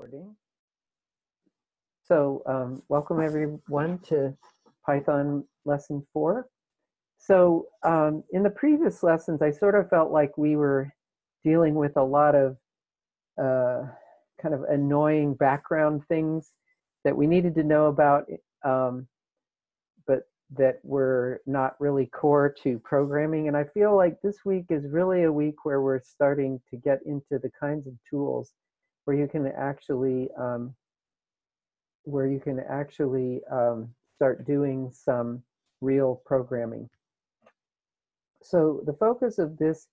recording. So um, welcome everyone to Python lesson four. So um, in the previous lessons, I sort of felt like we were dealing with a lot of uh, kind of annoying background things that we needed to know about, um, but that were not really core to programming. And I feel like this week is really a week where we're starting to get into the kinds of tools where you can actually um, where you can actually um, start doing some real programming. So the focus of this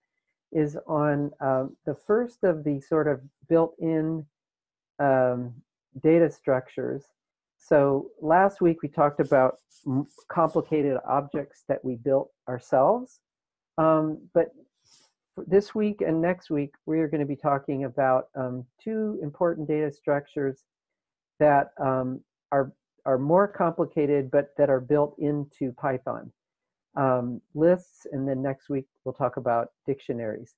is on um, the first of the sort of built-in um, data structures. So last week we talked about complicated objects that we built ourselves. Um, but this week and next week, we are going to be talking about um, two important data structures that um, are, are more complicated, but that are built into Python. Um, lists, and then next week we'll talk about dictionaries.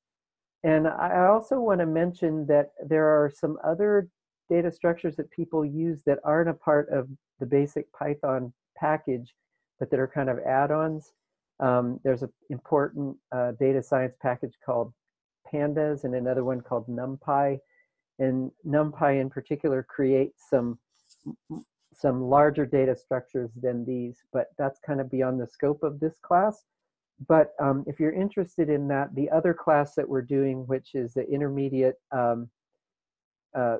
And I also want to mention that there are some other data structures that people use that aren't a part of the basic Python package, but that are kind of add-ons. Um, there's an important uh, data science package called Pandas and another one called NumPy. And NumPy in particular creates some some larger data structures than these, but that's kind of beyond the scope of this class. But um, if you're interested in that, the other class that we're doing, which is the intermediate um, uh,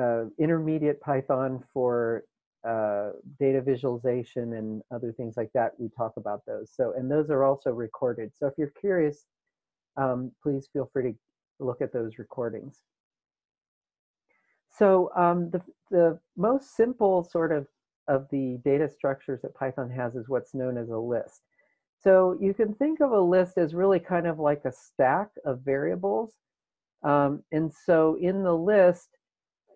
uh, intermediate Python for uh, data visualization and other things like that, we talk about those. So, and those are also recorded. So if you're curious, um, please feel free to look at those recordings. So um, the, the most simple sort of of the data structures that Python has is what's known as a list. So you can think of a list as really kind of like a stack of variables. Um, and so in the list,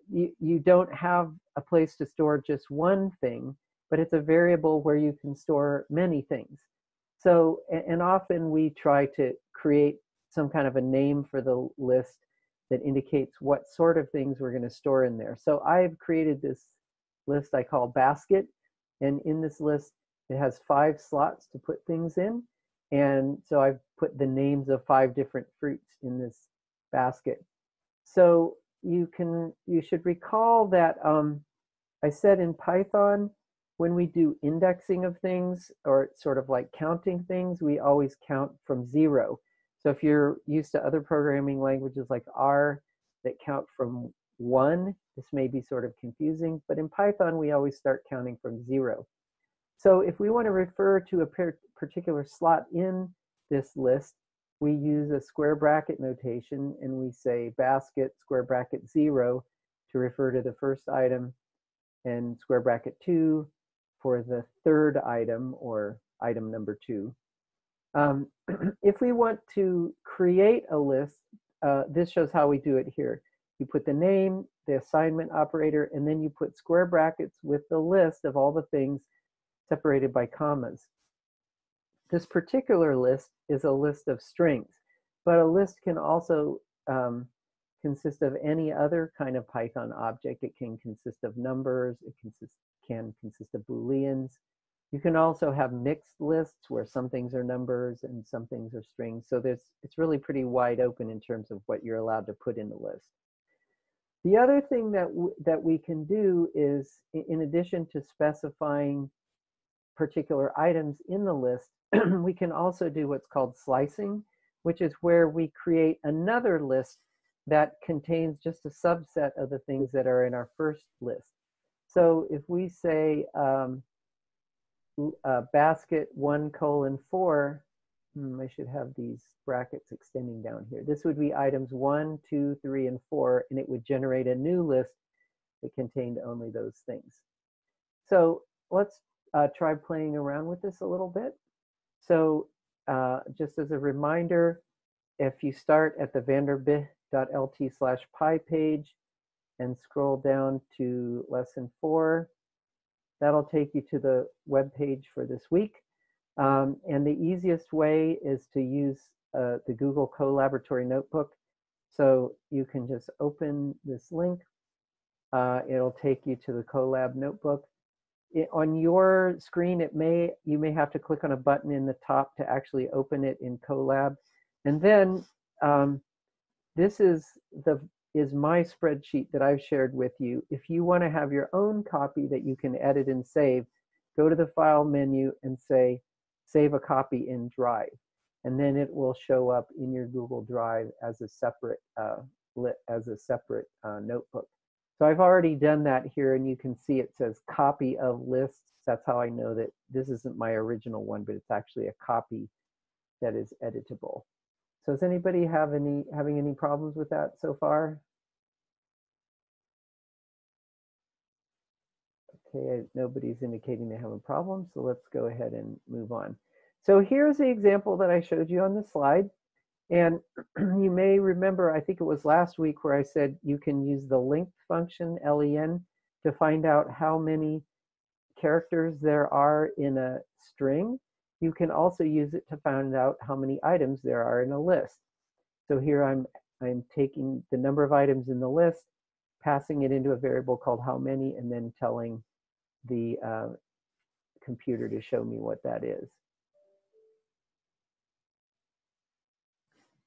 you, you don't have a place to store just one thing, but it's a variable where you can store many things. So, and often we try to create some kind of a name for the list that indicates what sort of things we're going to store in there. So I've created this list I call basket. And in this list, it has five slots to put things in. And so I've put the names of five different fruits in this basket. So you can you should recall that um, I said in Python when we do indexing of things or sort of like counting things, we always count from zero. So if you're used to other programming languages like R that count from one, this may be sort of confusing, but in Python we always start counting from zero. So if we want to refer to a particular slot in this list, we use a square bracket notation and we say basket square bracket zero to refer to the first item and square bracket two for the third item or item number two. Um, if we want to create a list, uh, this shows how we do it here. You put the name, the assignment operator, and then you put square brackets with the list of all the things separated by commas. This particular list is a list of strings, but a list can also um, consist of any other kind of Python object. It can consist of numbers, it consist, can consist of Booleans. You can also have mixed lists where some things are numbers and some things are strings. So there's, it's really pretty wide open in terms of what you're allowed to put in the list. The other thing that, that we can do is, in addition to specifying particular items in the list, we can also do what's called slicing, which is where we create another list that contains just a subset of the things that are in our first list. So if we say um, uh, basket one colon four, hmm, I should have these brackets extending down here. This would be items one, two, three, and four, and it would generate a new list that contained only those things. So let's uh, try playing around with this a little bit. So uh, just as a reminder, if you start at the vanderbilt.lt slash pi page and scroll down to lesson four, that'll take you to the web page for this week. Um, and the easiest way is to use uh, the Google Colaboratory Notebook. So you can just open this link Uh, it'll take you to the Colab notebook. It, on your screen, it may you may have to click on a button in the top to actually open it in Colab. And then um, this is the is my spreadsheet that I've shared with you. If you want to have your own copy that you can edit and save, go to the File menu and say Save a Copy in Drive. And then it will show up in your Google Drive as a separate uh, as a separate uh, notebook. So I've already done that here and you can see it says copy of lists. That's how I know that this isn't my original one, but it's actually a copy that is editable. So does anybody have any having any problems with that so far? Okay, nobody's indicating they have a problem, so let's go ahead and move on. So here's the example that I showed you on the slide. And you may remember, I think it was last week where I said you can use the length function, len, to find out how many characters there are in a string. You can also use it to find out how many items there are in a list. So here I'm, I'm taking the number of items in the list, passing it into a variable called how many, and then telling the uh, computer to show me what that is.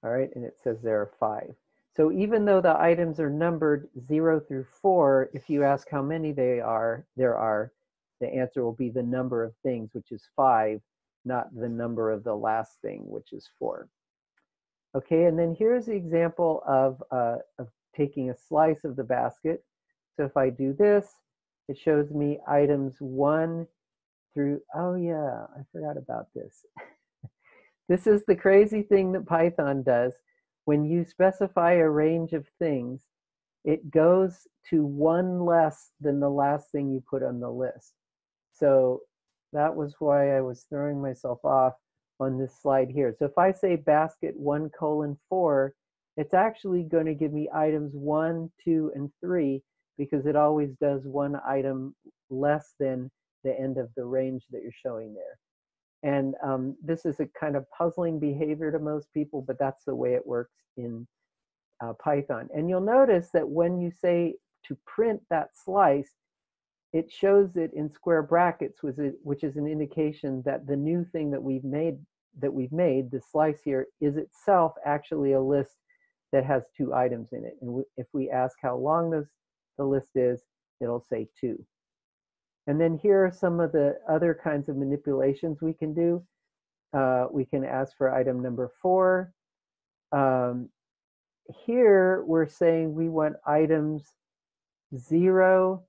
All right, and it says there are five. So even though the items are numbered zero through four, if you ask how many they are, there are, the answer will be the number of things, which is five, not the number of the last thing, which is four. Okay, and then here's the example of, uh, of taking a slice of the basket. So if I do this, it shows me items one through, oh yeah, I forgot about this. this is the crazy thing that Python does. When you specify a range of things, it goes to one less than the last thing you put on the list. So that was why I was throwing myself off on this slide here. So if I say basket one colon four, it's actually going to give me items one, two, and three because it always does one item less than the end of the range that you're showing there. And um, this is a kind of puzzling behavior to most people, but that's the way it works in uh, Python. And you'll notice that when you say to print that slice, it shows it in square brackets, which is an indication that the new thing that we've made, that we've made, the slice here, is itself actually a list that has two items in it. And if we ask how long this, the list is, it'll say two. And then here are some of the other kinds of manipulations we can do. Uh, we can ask for item number four. Um, here we're saying we want items zero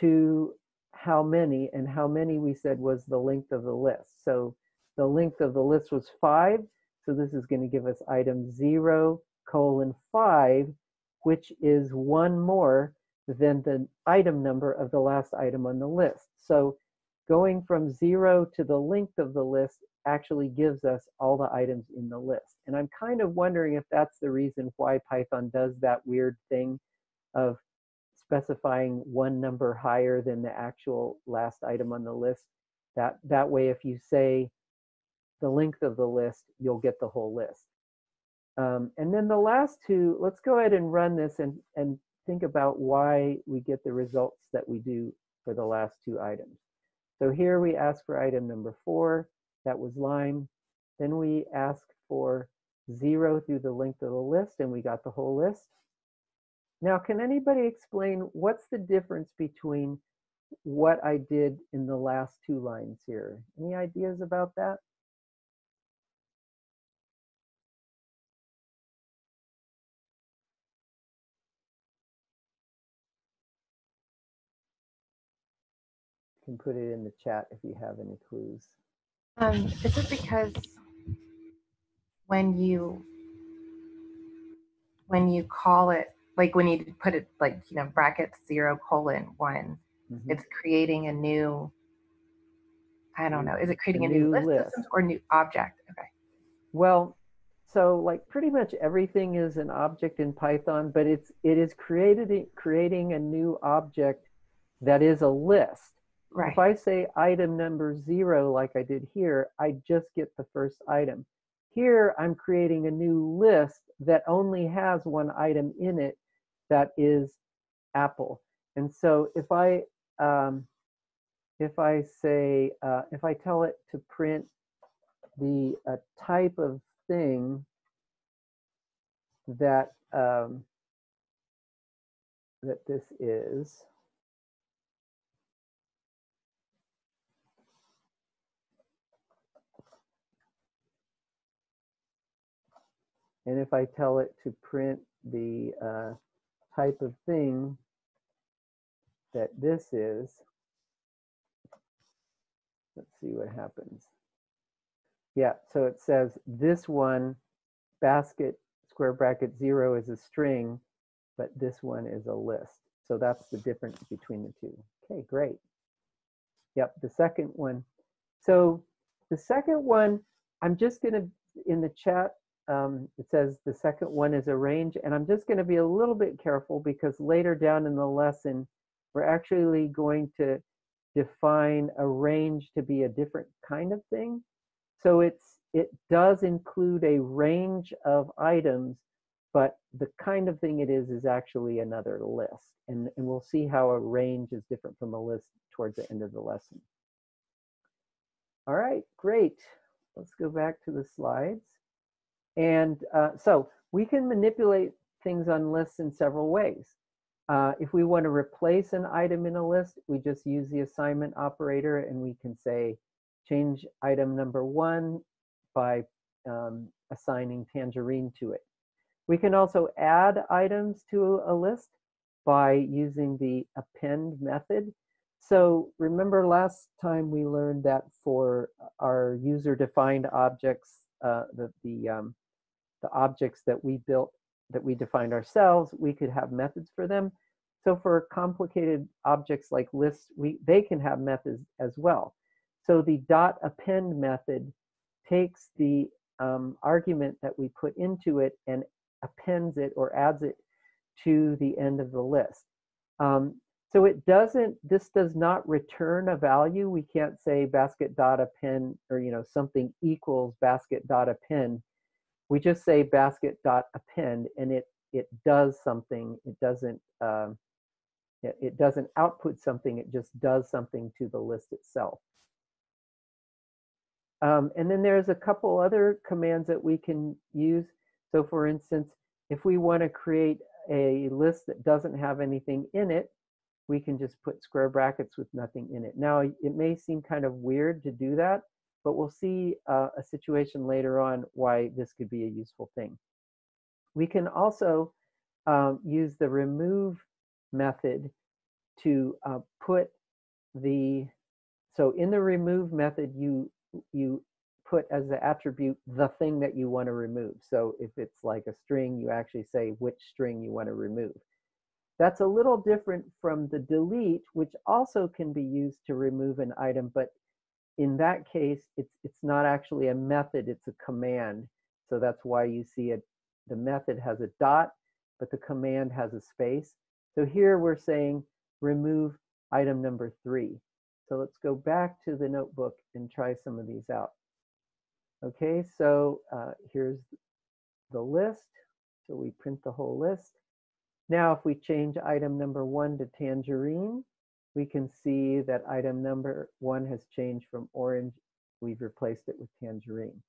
to how many, and how many we said was the length of the list. So the length of the list was five, so this is going to give us item zero colon five, which is one more than the item number of the last item on the list. So going from zero to the length of the list actually gives us all the items in the list. And I'm kind of wondering if that's the reason why Python does that weird thing of specifying one number higher than the actual last item on the list. That, that way, if you say the length of the list, you'll get the whole list. Um, and then the last two, let's go ahead and run this and, and think about why we get the results that we do for the last two items. So here we ask for item number four, that was lime. Then we asked for zero through the length of the list and we got the whole list. Now, can anybody explain what's the difference between what I did in the last two lines here? Any ideas about that? Can put it in the chat if you have any clues. Um, is it because when you when you call it like when you put it like you know brackets zero colon one mm-hmm. it's creating a new i don't know is it creating a, new, new, list, list. or new object okay well so like pretty much everything is an object in python but it's it is created creating a new object that is a list right if i say item number zero like i did here i just get the first item here i'm creating a new list that only has one item in it that is apple. And so if I um, if I say uh, if I tell it to print the uh, type of thing that um, that this is. And if I tell it to print the uh, type of thing that this is, let's see what happens. Yeah, so it says this one, basket square bracket zero is a string, but this one is a list. So that's the difference between the two. Okay, great. Yep, the second one. So the second one, I'm just to, in the chat, um, it says the second one is a range, and I'm just going to be a little bit careful because later down in the lesson, we're actually going to define a range to be a different kind of thing. So it's it does include a range of items, but the kind of thing it is is actually another list. And, and we'll see how a range is different from a list towards the end of the lesson. All right, great. Let's go back to the slides. And uh, so we can manipulate things on lists in several ways. Uh, if we want to replace an item in a list, we just use the assignment operator and we can say, change item number one by um, assigning tangerine to it. We can also add items to a list by using the append method. So remember last time we learned that for our user-defined objects, uh, the, the, um, the objects that we built, that we defined ourselves, we could have methods for them. So for complicated objects like lists, we, they can have methods as well. So the dot append method takes the um, argument that we put into it and appends it or adds it to the end of the list. Um, so it doesn't, this does not return a value. We can't say basket dot append or, you know, something equals basket dot append. We just say basket dot append and it, it does something. It doesn't, um, it, it doesn't output something. It just does something to the list itself. Um, and then there's a couple other commands that we can use. So for instance, if we want to create a list that doesn't have anything in it, we can just put square brackets with nothing in it. Now, it may seem kind of weird to do that, but we'll see uh, a situation later on why this could be a useful thing. We can also um, use the remove method to uh, put the, so in the remove method, you you put as the attribute the thing that you want to remove. So if it's like a string, you actually say which string you want to remove. That's a little different from the delete, which also can be used to remove an item, but in that case, it's, it's not actually a method, it's a command. So that's why you see it, the method has a dot, but the command has a space. So here we're saying remove item number three. So let's go back to the notebook and try some of these out. Okay, so uh, here's the list. So we print the whole list. Now, if we change item number one to tangerine, we can see that item number one has changed from orange. We've replaced it with tangerine.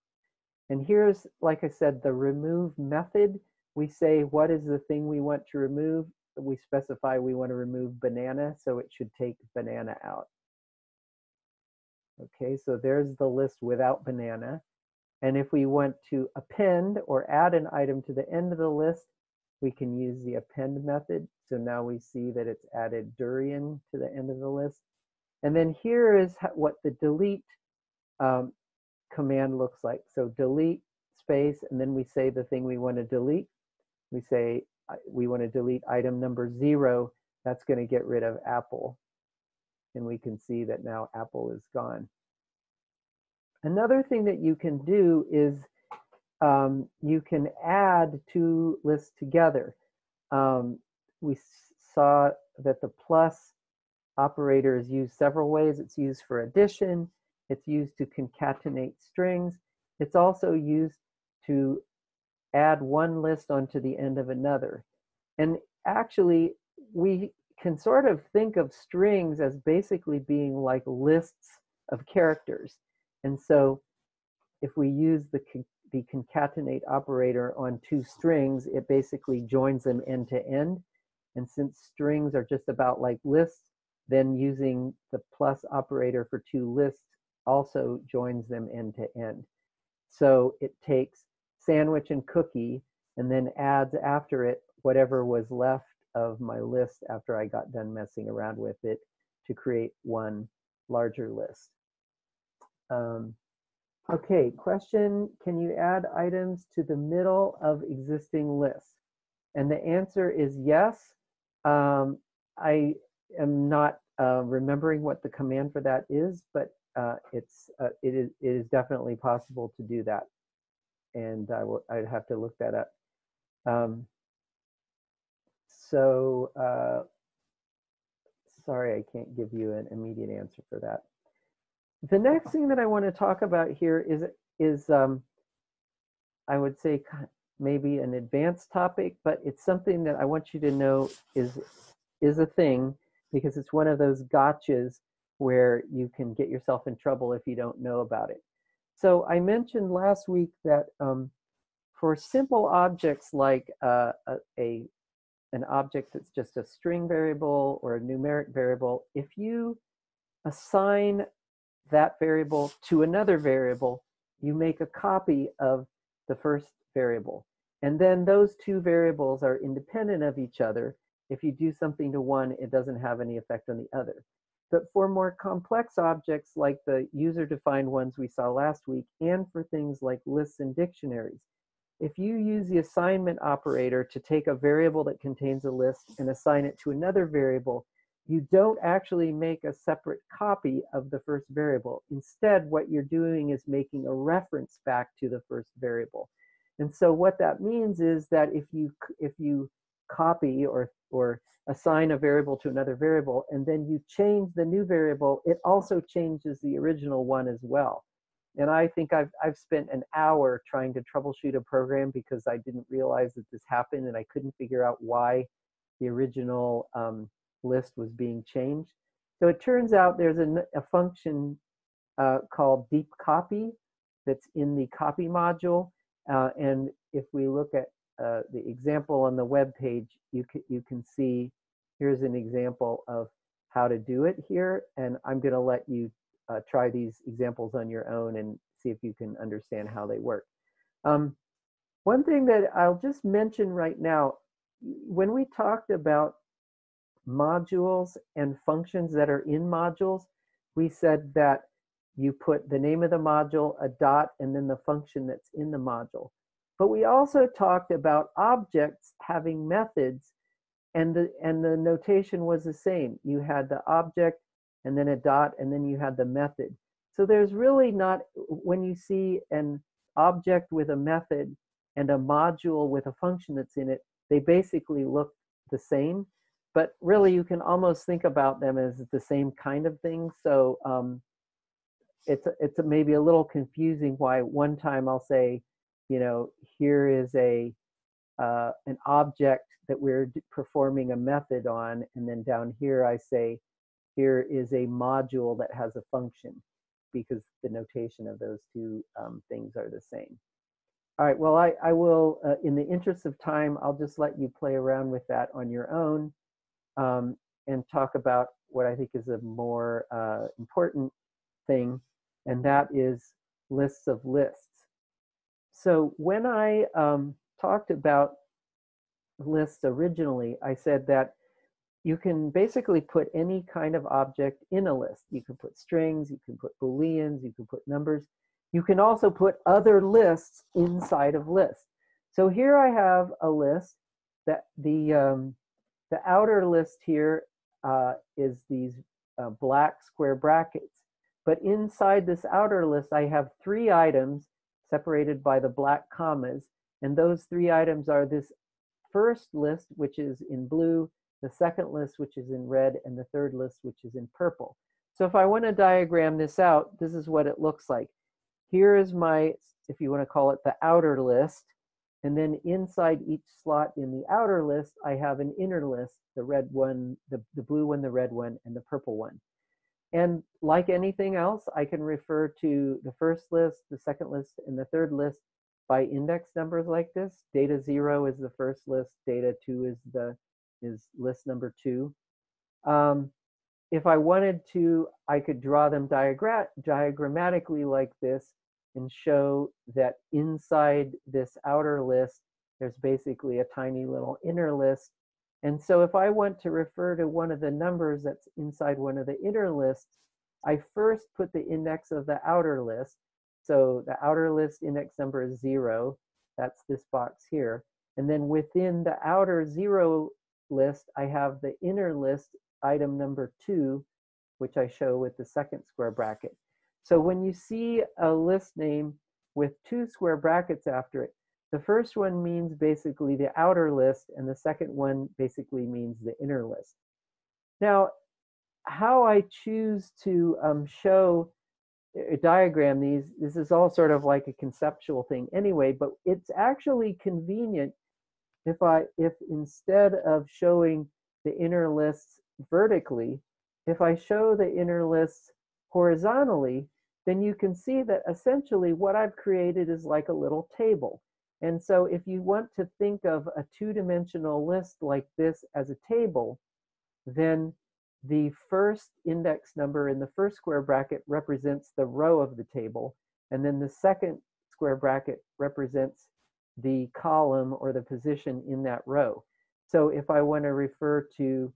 And here's, like I said, the remove method. We say, what is the thing we want to remove? We specify we want to remove banana, so it should take banana out. Okay, so there's the list without banana. And if we want to append or add an item to the end of the list, we can use the append method. So now we see that it's added durian to the end of the list. And then here is what the delete um, command looks like. So delete space, and then we say the thing we want to delete. We say uh, we want to delete item number zero. That's going to get rid of apple and we can see that now Apple is gone. Another thing that you can do is um, you can add two lists together. Um, we saw that the plus operator is used several ways. It's used for addition. It's used to concatenate strings. It's also used to add one list onto the end of another. And actually, we can sort of think of strings as basically being like lists of characters. And so if we use the, the concatenate operator on two strings, it basically joins them end to end. And since strings are just about like lists, then using the plus operator for two lists also joins them end to end. So it takes sandwich and cookie and then adds after it whatever was left of my list after I got done messing around with it to create one larger list. Um, okay, question, can you add items to the middle of existing lists? And the answer is yes. Um, I am not uh, remembering what the command for that is, but uh, it's uh, it is it is definitely possible to do that, and I will I'd have to look that up. Um, so uh, sorry, I can't give you an immediate answer for that. The next thing that I want to talk about here is is um, I would say maybe an advanced topic, but it's something that I want you to know is is a thing because it's one of those gotchas where you can get yourself in trouble if you don't know about it. So I mentioned last week that um, for simple objects like uh, a, a, an object that's just a string variable or a numeric variable, if you assign that variable to another variable, you make a copy of the first variable. And then those two variables are independent of each other if you do something to one, it doesn't have any effect on the other. But for more complex objects like the user-defined ones we saw last week, and for things like lists and dictionaries, if you use the assignment operator to take a variable that contains a list and assign it to another variable, you don't actually make a separate copy of the first variable. Instead, what you're doing is making a reference back to the first variable. And so what that means is that if you if you copy or, or assign a variable to another variable, and then you change the new variable, it also changes the original one as well. And I think I've, I've spent an hour trying to troubleshoot a program because I didn't realize that this happened and I couldn't figure out why the original um, list was being changed. So it turns out there's a, a function uh, called deep copy that's in the copy module. Uh, and if we look at uh, the example on the web page, you can, you can see here's an example of how to do it here. And I'm going to let you uh, try these examples on your own and see if you can understand how they work. Um, one thing that I'll just mention right now, when we talked about modules and functions that are in modules, we said that you put the name of the module, a dot, and then the function that's in the module. But we also talked about objects having methods and the, and the notation was the same. You had the object and then a dot and then you had the method. So there's really not, when you see an object with a method and a module with a function that's in it, they basically look the same. But really you can almost think about them as the same kind of thing. So um, it's, it's maybe a little confusing why one time I'll say, you know, here is a uh, an object that we're performing a method on, and then down here I say, here is a module that has a function, because the notation of those two um, things are the same. All right, well, I, I will, uh, in the interest of time, I'll just let you play around with that on your own um, and talk about what I think is a more uh, important thing, and that is lists of lists. So when I um, talked about lists originally, I said that you can basically put any kind of object in a list. You can put strings, you can put booleans, you can put numbers. You can also put other lists inside of lists. So here I have a list that the um, the outer list here uh, is these uh, black square brackets. But inside this outer list, I have three items separated by the black commas. And those three items are this first list, which is in blue, the second list, which is in red, and the third list, which is in purple. So if I want to diagram this out, this is what it looks like. Here is my, if you want to call it the outer list, And then inside each slot in the outer list, I have an inner list, the red one, the, the blue one, the red one, and the purple one. And like anything else, I can refer to the first list, the second list, and the third list by index numbers like this. Data zero is the first list, data two is the is list number two. Um, if I wanted to, I could draw them diagram diagrammatically like this and show that inside this outer list, there's basically a tiny little inner list. And so if I want to refer to one of the numbers that's inside one of the inner lists, I first put the index of the outer list. So the outer list index number is zero. That's this box here. And then within the outer zero list, I have the inner list item number two, which I show with the second square bracket. So when you see a list name with two square brackets after it, the first one means basically the outer list, and the second one basically means the inner list. Now, how I choose to um, show a uh, diagram these, this is all sort of like a conceptual thing anyway, but it's actually convenient if I, if instead of showing the inner lists vertically, if I show the inner lists horizontally, then you can see that essentially what I've created is like a little table. And so if you want to think of a two-dimensional list like this as a table, then the first index number in the first square bracket represents the row of the table, and then the second square bracket represents the column or the position in that row. So if I want to refer to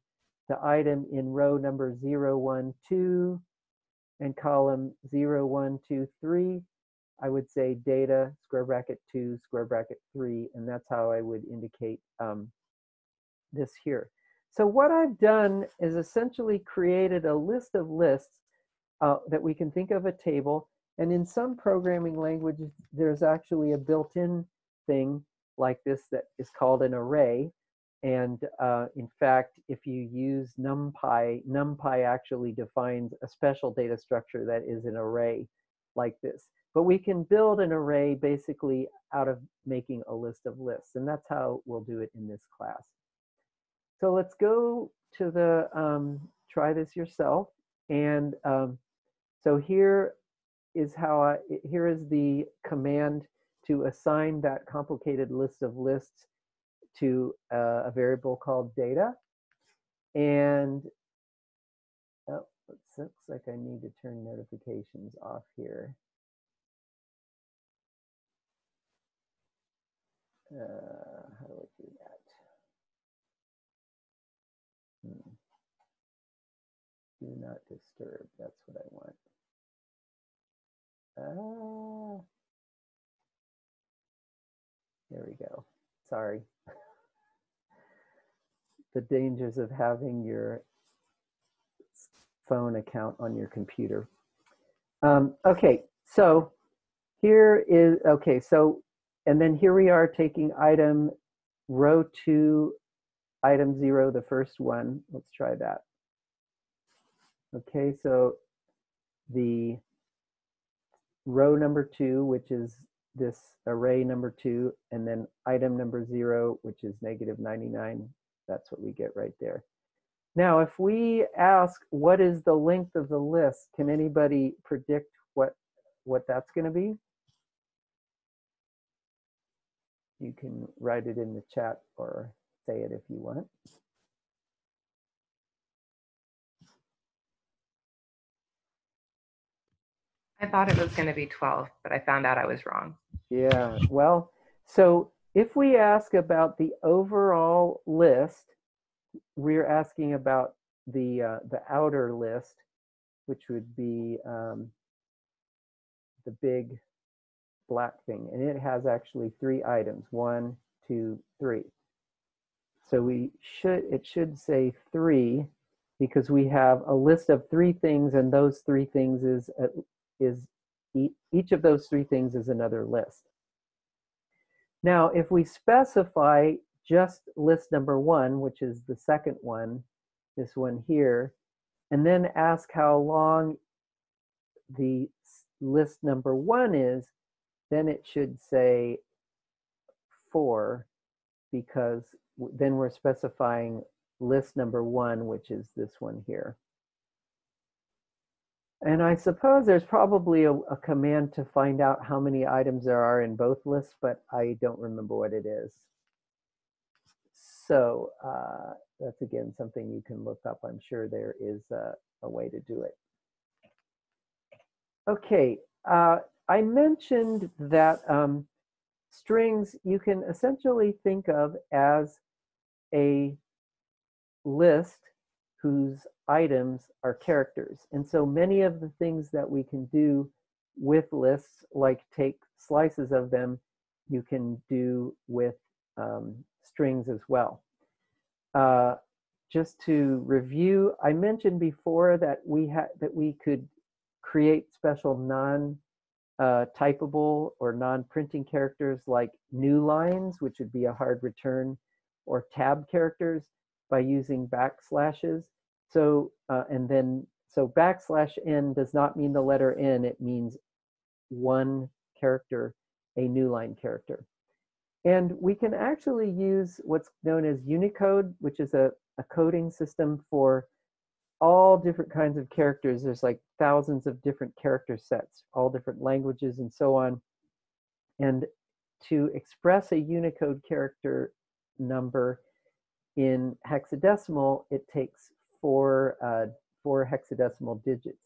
the item in row number 012 and column 0123, I would say data square bracket 2 square bracket 3, and that's how I would indicate um, this here. So what I've done is essentially created a list of lists uh, that we can think of a table. And in some programming languages, there's actually a built-in thing like this that is called an array. And uh, in fact, if you use NumPy, NumPy actually defines a special data structure that is an array like this. But we can build an array basically out of making a list of lists. And that's how we'll do it in this class. So let's go to the um, try this yourself. And um, so here is how I, here is the command to assign that complicated list of lists to uh, a variable called data. And oh, it looks like I need to turn notifications off here. Uh, how do I do that? Hmm. Do not disturb, that's what I want. Ah. There we go. Sorry the dangers of having your phone account on your computer. Um, okay, so here is, okay, so, and then here we are taking item row two, item zero, the first one. Let's try that. Okay, so the row number two, which is this array number two, and then item number zero, which is negative 99 that's what we get right there. Now, if we ask what is the length of the list, can anybody predict what, what that's going to be? You can write it in the chat or say it if you want. I thought it was going to be 12, but I found out I was wrong. Yeah, well, so if we ask about the overall list, we're asking about the uh, the outer list, which would be um, the big black thing, and it has actually three items: one, two, three. So we should it should say three because we have a list of three things, and those three things is uh, is each of those three things is another list. Now, if we specify just list number one, which is the second one, this one here, and then ask how long the list number one is, then it should say four because then we're specifying list number one, which is this one here. And I suppose there's probably a, a, command to find out how many items there are in both lists, but I don't remember what it is. So uh, that's again something you can look up. I'm sure there is a, a way to do it. Okay, uh, I mentioned that um, strings you can essentially think of as a list whose items are characters. And so many of the things that we can do with lists, like take slices of them, you can do with um, strings as well. Uh, just to review, I mentioned before that we had that we could create special non uh, typable or non-printing characters like new lines, which would be a hard return, or tab characters by using backslashes. So, uh, and then, so backslash n does not mean the letter n, it means one character, a new line character. And we can actually use what's known as Unicode, which is a, a coding system for all different kinds of characters. There's like thousands of different character sets, all different languages and so on. And to express a Unicode character number in hexadecimal, it takes four, uh, four hexadecimal digits.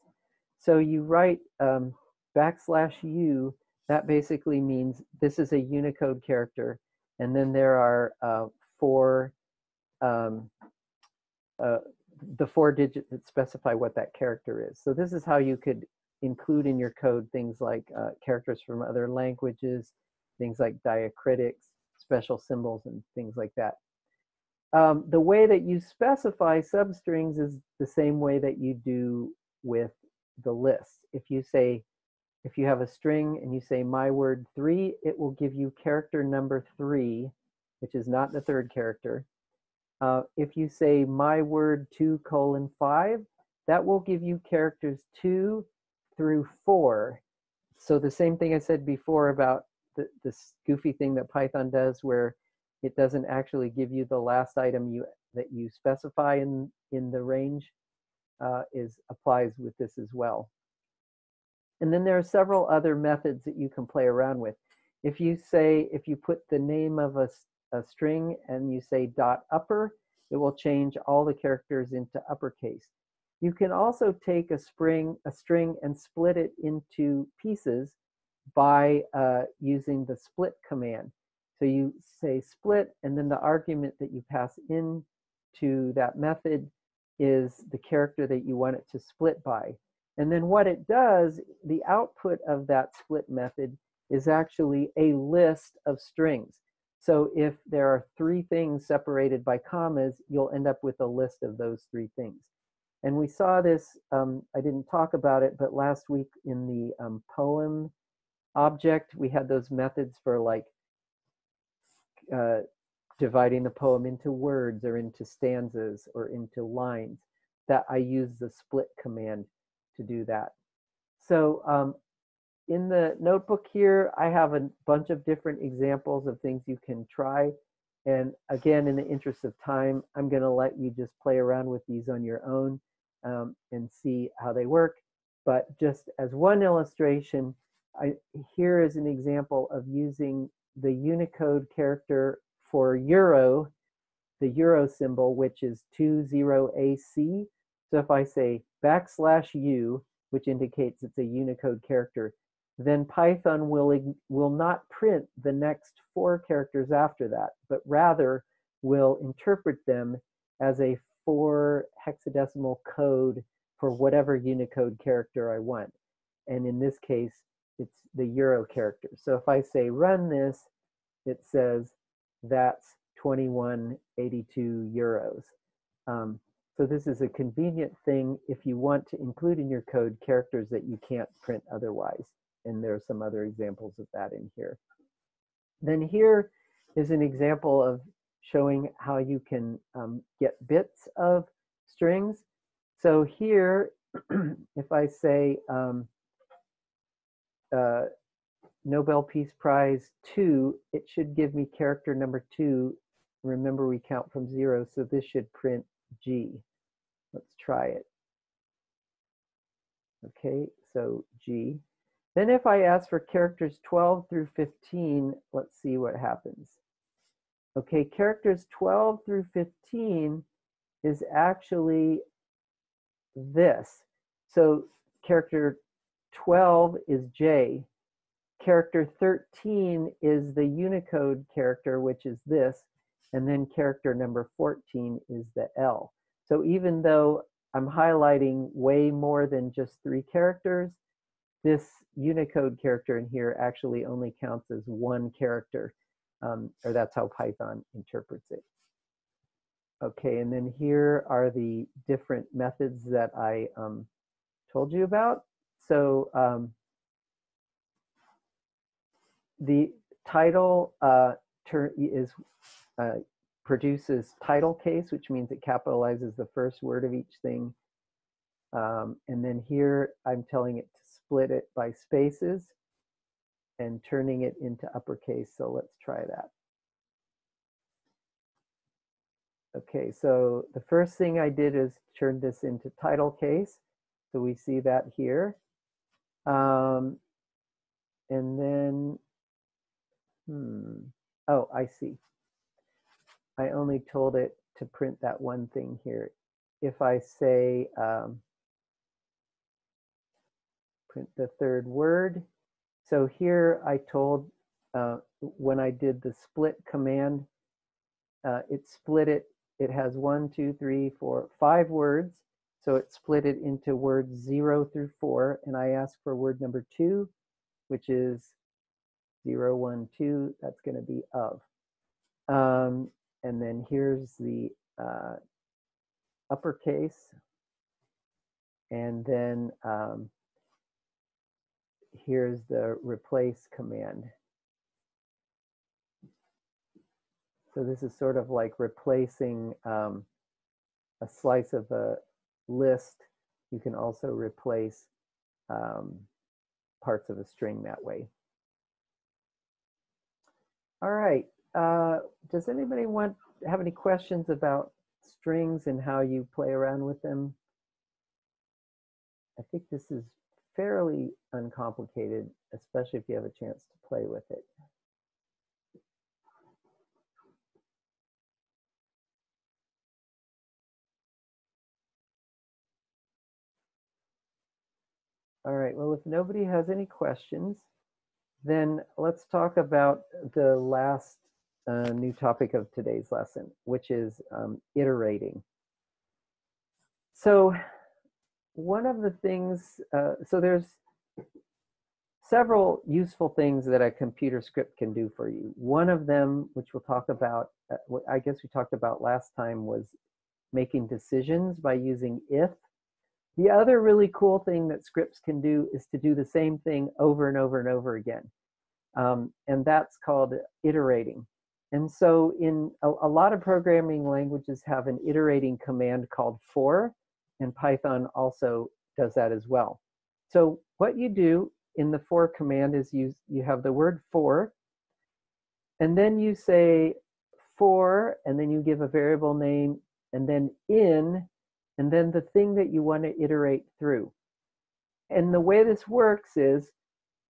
So you write um, backslash u, that basically means this is a Unicode character, and then there are uh, four um, uh, the four digits that specify what that character is. So this is how you could include in your code things like uh, characters from other languages, things like diacritics, special symbols, and things like that. Um, the way that you specify substrings is the same way that you do with the list. If you say, if you have a string and you say my word three, it will give you character number three, which is not the third character. Uh, if you say my word 2 colon 5, that will give you characters 2 through 4. So the same thing I said before about the, this goofy thing that Python does where it doesn't actually give you the last item you that you specify in, in the range uh, is applies with this as well. And then there are several other methods that you can play around with. If you say, if you put the name of a, a string and you say dot upper, it will change all the characters into uppercase. You can also take a string, a string and split it into pieces by uh, using the split command. So you say split, and then the argument that you pass in to that method is the character that you want it to split by. And then what it does, the output of that split method is actually a list of strings. So if there are three things separated by commas, you'll end up with a list of those three things. And we saw this, um, I didn't talk about it, but last week in the um, poem object, we had those methods for like uh, dividing the poem into words or into stanzas or into lines that I use the split command to do that. So um, in the notebook here, I have a bunch of different examples of things you can try. And again, in the interest of time, I'm going to let you just play around with these on your own um, and see how they work. But just as one illustration, I, here is an example of using the Unicode character for euro, the euro symbol, which is 20AC. So if I say backslash u, which indicates it's a Unicode character, then Python will, will not print the next four characters after that, but rather will interpret them as a four hexadecimal code for whatever Unicode character I want. And in this case, it's the Euro character. So if I say run this, it says that's 2182 euros. Um, so this is a convenient thing if you want to include in your code characters that you can't print otherwise and there are some other examples of that in here. Then here is an example of showing how you can um, get bits of strings. So here, if I say, um, uh, Nobel Peace Prize 2, it should give me character number 2. Remember, we count from 0, so this should print G. Let's try it. Okay, so G. Then if I ask for characters 12 through 15, let's see what happens. Okay, characters 12 through 15 is actually this. So character 12 is J. Character 13 is the Unicode character, which is this. And then character number 14 is the L. So even though I'm highlighting way more than just three characters, this Unicode character in here actually only counts as one character, um, or that's how Python interprets it. Okay, and then here are the different methods that I um, told you about. So um, the title uh, is uh, produces title case, which means it capitalizes the first word of each thing. Um, and then here I'm telling it to split it by spaces and turning it into uppercase. So let's try that. Okay, so the first thing I did is turn this into title case. So we see that here. Um, and then, hmm, oh, I see. I only told it to print that one thing here. If I say, um, print the third word. So here I told, uh, when I did the split command, uh, it split it, it has one, two, three, four, five words. So it split it into words zero through four, and I asked for word number two, which is zero, one, two, that's gonna be of. Um, and then here's the uh, uppercase. And then um, here's the replace command. So this is sort of like replacing um, a slice of a list. You can also replace um, parts of a string that way. All right, uh, does anybody want have any questions about strings and how you play around with them? I think this is fairly uncomplicated, especially if you have a chance to play with it. All right, well, if nobody has any questions, then let's talk about the last uh, new topic of today's lesson, which is um, iterating. So one of the things, uh, so there's several useful things that a computer script can do for you. One of them, which we'll talk about, uh, I guess we talked about last time, was making decisions by using if. The other really cool thing that scripts can do is to do the same thing over and over and over again. Um, and that's called iterating. And so in a, a, lot of programming languages have an iterating command called for, and Python also does that as well. So what you do in the for command is you, you have the word for, and then you say for, and then you give a variable name, and then in, and then the thing that you want to iterate through. And the way this works is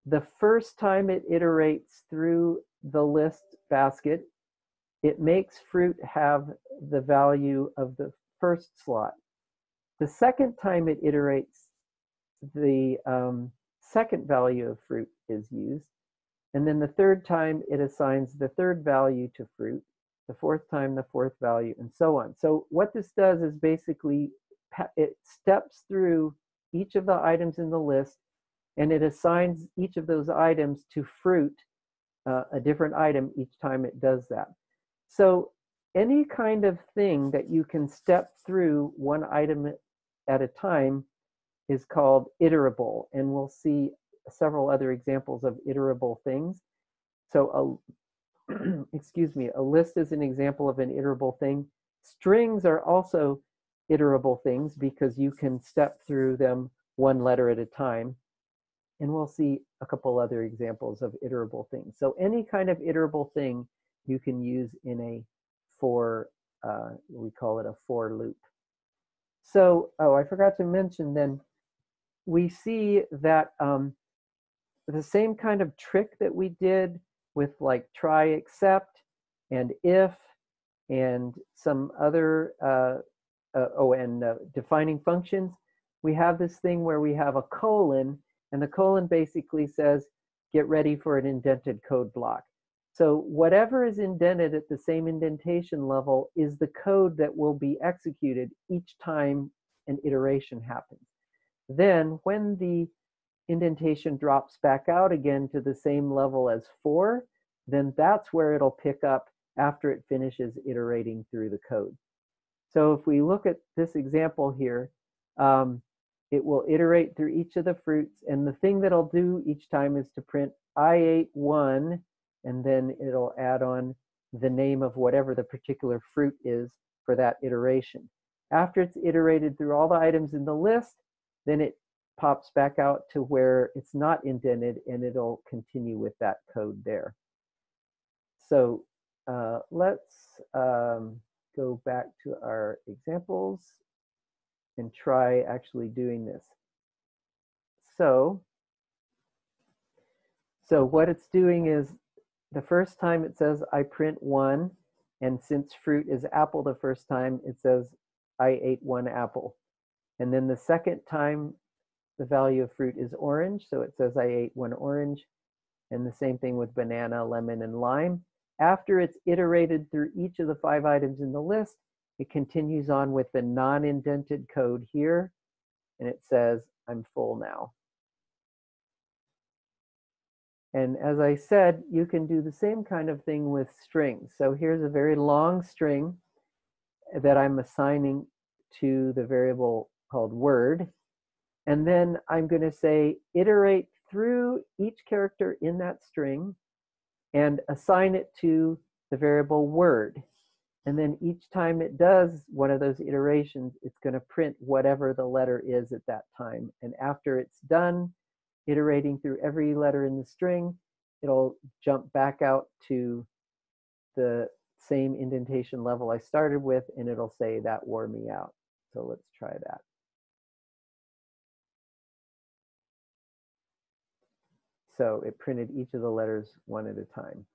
the first time it iterates through the list basket, it makes fruit have the value of the first slot. The second time it iterates, the um, second value of fruit is used. And then the third time it assigns the third value to fruit, the fourth time the fourth value, and so on. So what this does is basically it steps through each of the items in the list and it assigns each of those items to fruit, uh, a different item each time it does that. So any kind of thing that you can step through one item at a time is called iterable. And we'll see several other examples of iterable things. So a, excuse me, a list is an example of an iterable thing. Strings are also iterable things because you can step through them one letter at a time. and we'll see a couple other examples of iterable things. So any kind of iterable thing you can use in a for, uh, we call it a for loop. So, oh, I forgot to mention then, we see that um, the same kind of trick that we did with like try except and if and some other, uh, uh, oh, and uh, defining functions, we have this thing where we have a colon and the colon basically says, get ready for an indented code block. So whatever is indented at the same indentation level is the code that will be executed each time an iteration happens. Then when the indentation drops back out again to the same level as for, then that's where it'll pick up after it finishes iterating through the code. So if we look at this example here, um, it will iterate through each of the fruits, and the thing that it'll do each time is to print I ate one, and then it'll add on the name of whatever the particular fruit is for that iteration. After it's iterated through all the items in the list, then it pops back out to where it's not indented and it'll continue with that code there. So uh, let's um, go back to our examples and try actually doing this. So, so what it's doing is the first time it says I print one, and since fruit is apple the first time, it says I ate one apple. And then the second time the value of fruit is orange, so it says I ate one orange. And the same thing with banana, lemon, and lime. After it's iterated through each of the five items in the list, it continues on with the non-indented code here, and it says, I'm full now. And as I said, you can do the same kind of thing with strings. So here's a very long string that I'm assigning to the variable called word. And then I'm going to say iterate through each character in that string and assign it to the variable word. And then each time it does one of those iterations, it's going to print whatever the letter is at that time. And after it's done iterating through every letter in the string, it'll jump back out to the same indentation level I started with, and it'll say that wore me out. So let's try that. So it printed each of the letters one at a time.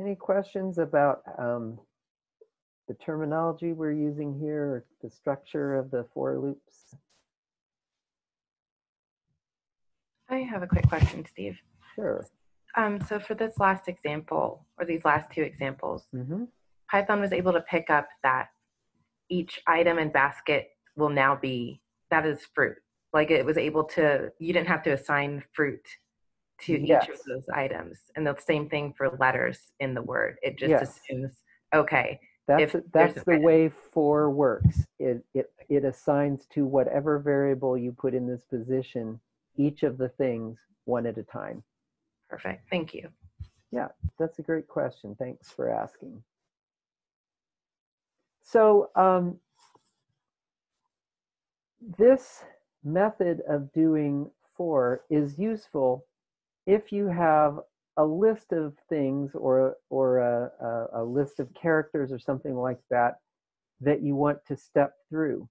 Any questions about um, the terminology we're using here, or the structure of the for loops? I have a quick question, Steve. Sure. Um, so for this last example, or these last two examples, mm -hmm. Python was able to pick up that each item and basket will now be, that is fruit. Like it was able to, you didn't have to assign fruit to yes. each of those items. And the same thing for letters in the word. It just yes. assumes, okay. That's, that's the way for works. It, it, it assigns to whatever variable you put in this position each of the things one at a time. Perfect. Thank you. Yeah, that's a great question. Thanks for asking. So um, this method of doing for is useful if you have a list of things or or a, a, a, list of characters or something like that that you want to step through.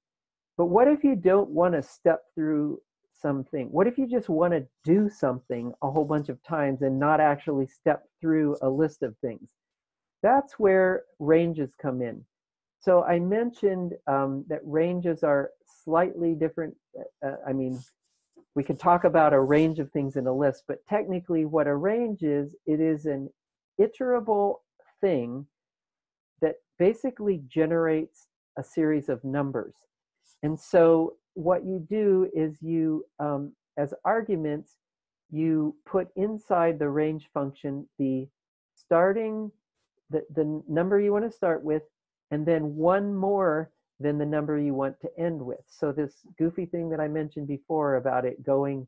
But what if you don't want to step through something? What if you just want to do something a whole bunch of times and not actually step through a list of things? That's where ranges come in. So I mentioned um, that ranges are slightly different. Uh, uh I mean, we can talk about a range of things in a list, but technically what a range is, it is an iterable thing that basically generates a series of numbers. And so what you do is you, um, as arguments, you put inside the range function the starting, the, the number you want to start with, and then one more than the number you want to end with. So this goofy thing that I mentioned before about it going,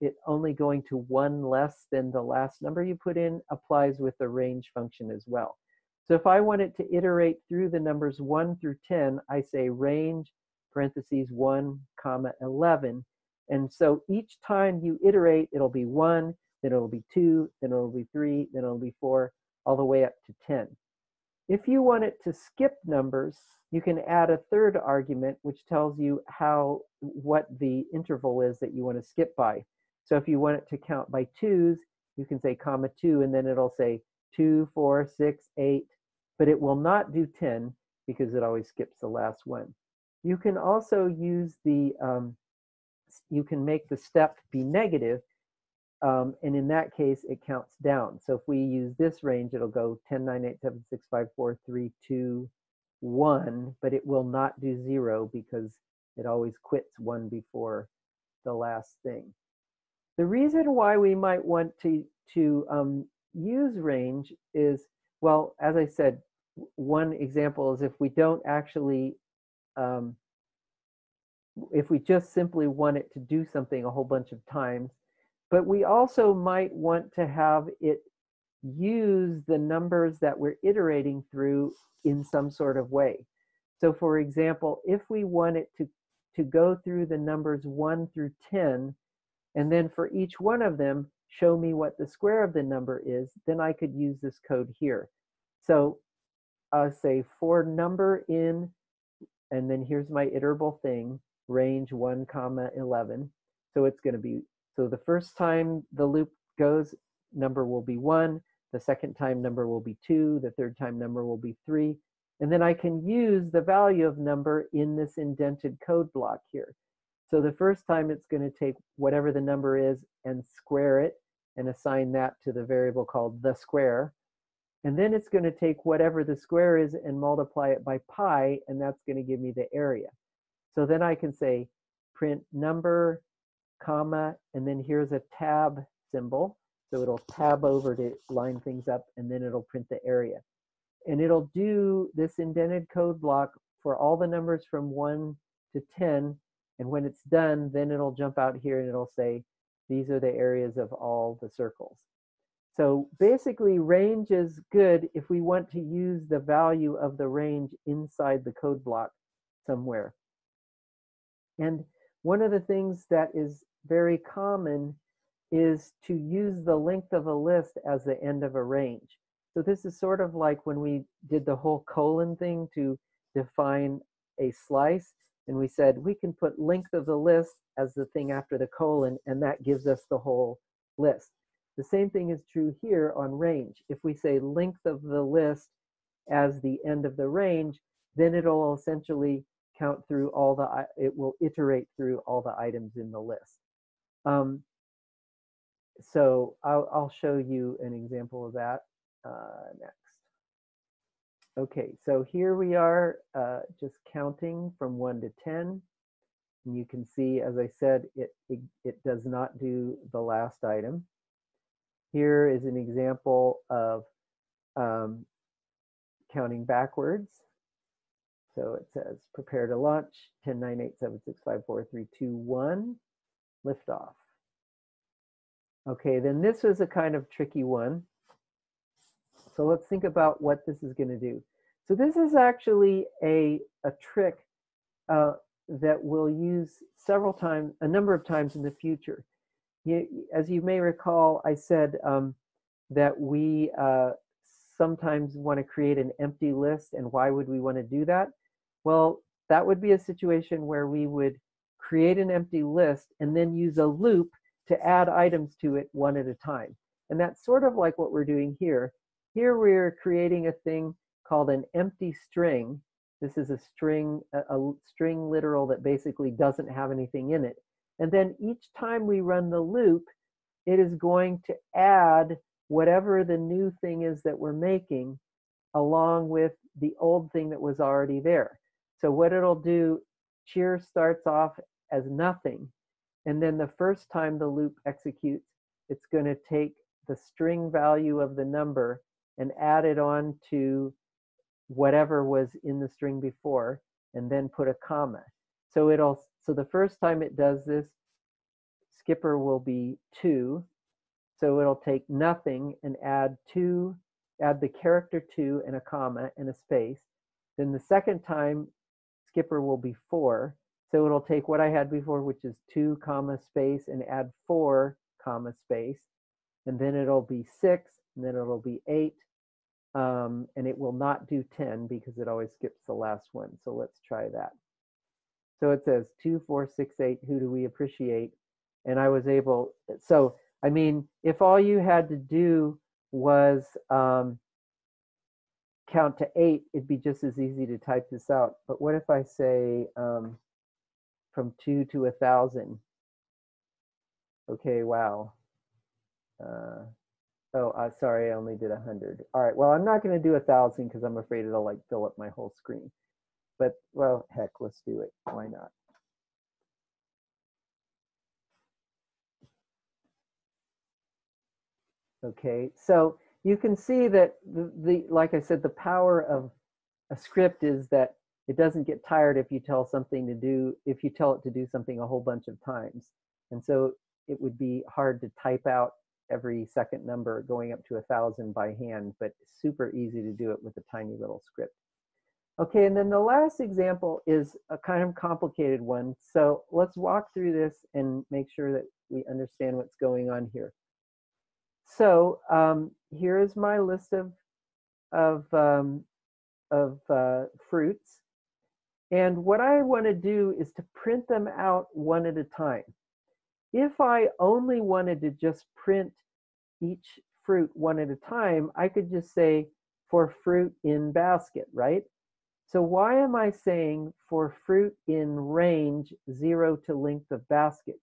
it only going to one less than the last number you put in applies with the range function as well. So if I wanted to iterate through the numbers 1 through 10, I say range parentheses 1 comma 11. And so each time you iterate, it'll be one, then it'll be two, then it'll be three, then it'll be four, all the way up to 10. If you want it to skip numbers, you can add a third argument, which tells you how, what the interval is that you want to skip by. So if you want it to count by twos, you can say comma two, and then it'll say two, four, six, eight, but it will not do 10 because it always skips the last one. You can also use the, um, you can make the step be negative, um, and in that case, it counts down. So if we use this range, it'll go 10, 9, 8, 7, 6, 5, 4, 3, 2, 1, but it will not do 0 because it always quits 1 before the last thing. The reason why we might want to, to um, use range is, well, as I said, one example is if we don't actually, um, if we just simply want it to do something a whole bunch of times, but we also might want to have it use the numbers that we're iterating through in some sort of way. So for example, if we want it to, to go through the numbers 1 through 10, and then for each one of them, show me what the square of the number is, then I could use this code here. So I'll say for number in, and then here's my iterable thing, range 1 comma 11. So it's going to be so the first time the loop goes, number will be one. The second time number will be two. The third time number will be three. And then I can use the value of number in this indented code block here. So the first time it's going to take whatever the number is and square it and assign that to the variable called the square. And then it's going to take whatever the square is and multiply it by pi, and that's going to give me the area. So then I can say print number comma, and then here's a tab symbol. So it'll tab over to line things up, and then it'll print the area. And it'll do this indented code block for all the numbers from 1 to 10. And when it's done, then it'll jump out here and it'll say, these are the areas of all the circles. So basically, range is good if we want to use the value of the range inside the code block somewhere. And one of the things that is very common is to use the length of a list as the end of a range. So this is sort of like when we did the whole colon thing to define a slice, and we said we can put length of the list as the thing after the colon, and that gives us the whole list. The same thing is true here on range. If we say length of the list as the end of the range, then it'll essentially count through all the, it will iterate through all the items in the list. Um, so I'll, I'll, show you an example of that uh, next. Okay, so here we are uh, just counting from 1 to 10. And you can see, as I said, it, it, it does not do the last item. Here is an example of um, counting backwards. So it says prepare to launch 10, 9, 8, 7, 6, 5, 4, 3, 2, 1, liftoff. Okay, then this was a kind of tricky one. So let's think about what this is going to do. So this is actually a, a trick uh, that we'll use several times, a number of times in the future. You, as you may recall, I said um, that we uh, sometimes want to create an empty list, and why would we want to do that? Well, that would be a situation where we would create an empty list and then use a loop to add items to it one at a time. And that's sort of like what we're doing here. Here we're creating a thing called an empty string. This is a string, a, a string literal that basically doesn't have anything in it. And then each time we run the loop, it is going to add whatever the new thing is that we're making along with the old thing that was already there. So what it'll do, cheer starts off as nothing. And then the first time the loop executes, it's going to take the string value of the number and add it on to whatever was in the string before and then put a comma. So it'll so the first time it does this, skipper will be two. So it'll take nothing and add two, add the character two and a comma and a space. Then the second time skipper will be four. So it'll take what I had before, which is two comma space, and add four comma space. And then it'll be six, and then it'll be eight. Um, and it will not do 10 because it always skips the last one. So let's try that. So it says two, four, six, eight, who do we appreciate? And I was able, so I mean, if all you had to do was um, count to eight, it'd be just as easy to type this out. But what if I say um, from two to a thousand? Okay, wow. Uh, oh, uh, sorry, I only did a hundred. All right, well, I'm not going to do a thousand because I'm afraid it'll like fill up my whole screen. But well, heck, let's do it. Why not? Okay, so you can see that the, the, like I said, the power of a script is that it doesn't get tired if you tell something to do, if you tell it to do something a whole bunch of times. And so it would be hard to type out every second number going up to a thousand by hand, but super easy to do it with a tiny little script. Okay, and then the last example is a kind of complicated one. So let's walk through this and make sure that we understand what's going on here. So um, here is my list of, of, um, of uh, fruits. And what I want to do is to print them out one at a time. If I only wanted to just print each fruit one at a time, I could just say for fruit in basket, right? So why am I saying for fruit in range zero to length of basket?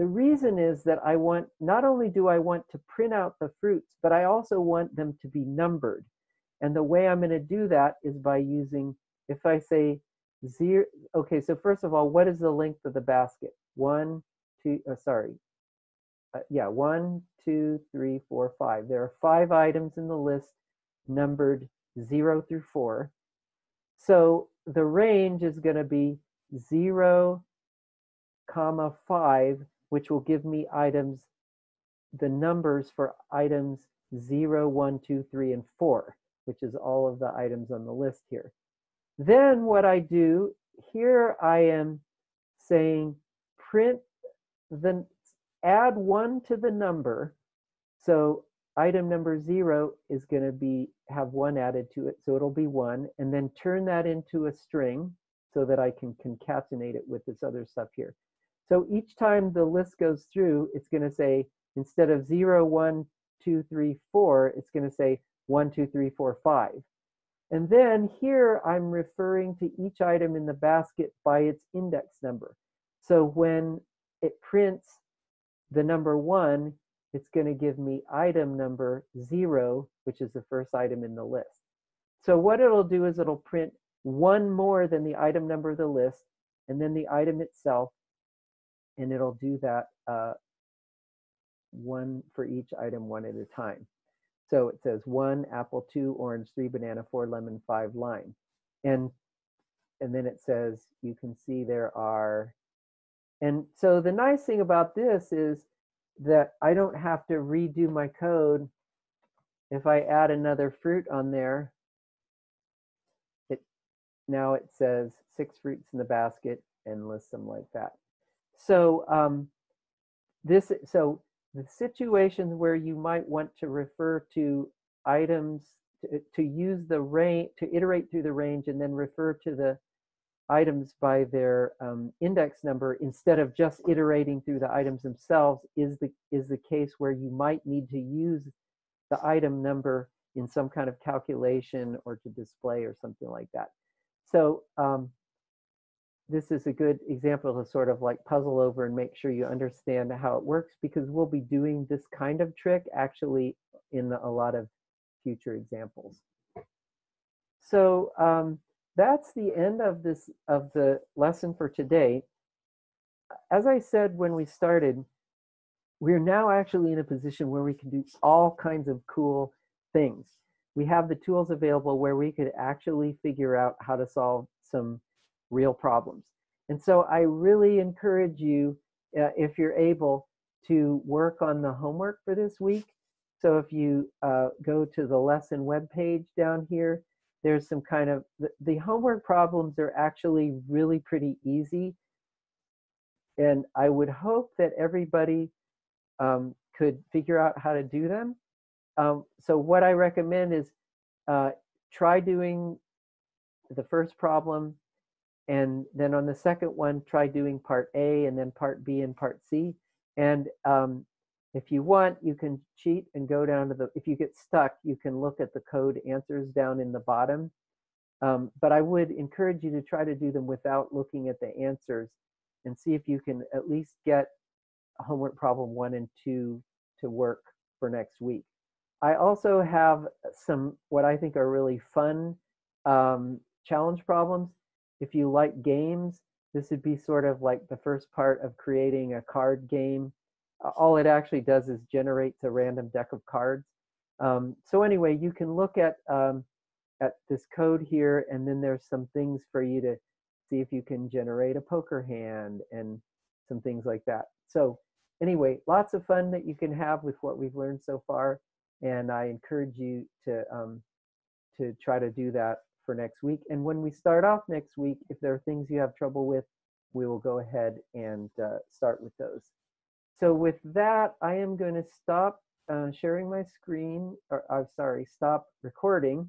The reason is that I want, not only do I want to print out the fruits, but I also want them to be numbered. And the way I'm going to do that is by using, if I say zero, okay, so first of all, what is the length of the basket? One, two, oh, sorry. Uh, yeah, one, two, three, four, five. There are five items in the list numbered zero through four. So the range is going to be zero comma five which will give me items, the numbers for items 0, 1, 2, 3, and 4, which is all of the items on the list here. Then what I do, here I am saying print the, add 1 to the number. So item number 0 is going to be, have 1 added to it, so it'll be 1, and then turn that into a string so that I can concatenate it with this other stuff here. So each time the list goes through, it's going to say, instead of 0, 1, 2, 3, 4, it's going to say 1, 2, 3, 4, 5. And then here I'm referring to each item in the basket by its index number. So when it prints the number 1, it's going to give me item number 0, which is the first item in the list. So what it'll do is it'll print one more than the item number of the list, and then the item itself, and it'll do that uh, one for each item one at a time. So it says one apple, two orange, three banana, four lemon, five lime. And and then it says you can see there are and so the nice thing about this is that I don't have to redo my code if I add another fruit on there. It now it says six fruits in the basket and lists them like that. So um, this, so the situations where you might want to refer to items to, to use the range, to iterate through the range and then refer to the items by their um, index number instead of just iterating through the items themselves is the, is the case where you might need to use the item number in some kind of calculation or to display or something like that. So um, this is a good example to sort of like puzzle over and make sure you understand how it works because we'll be doing this kind of trick actually in a lot of future examples. So um, that's the end of this of the lesson for today. As I said when we started, we're now actually in a position where we can do all kinds of cool things. We have the tools available where we could actually figure out how to solve some real problems. And so I really encourage you, uh, if you're able, to work on the homework for this week. So if you uh, go to the lesson web page down here, there's some kind of, the, the homework problems are actually really pretty easy. And I would hope that everybody um, could figure out how to do them. Um, so what I recommend is uh, try doing the first problem, and then on the second one, try doing part A and then part B and part C. And um, if you want, you can cheat and go down to the, if you get stuck, you can look at the code answers down in the bottom. Um, but I would encourage you to try to do them without looking at the answers and see if you can at least get homework problem one and two to work for next week. I also have some what I think are really fun um, challenge problems. If you like games, this would be sort of like the first part of creating a card game. All it actually does is generates a random deck of cards. Um, so anyway, you can look at um, at this code here, and then there's some things for you to see if you can generate a poker hand and some things like that. So anyway, lots of fun that you can have with what we've learned so far, and I encourage you to um, to try to do that for next week. And when we start off next week, if there are things you have trouble with, we will go ahead and uh, start with those. So with that, I am going to stop uh, sharing my screen, or I'm sorry, stop recording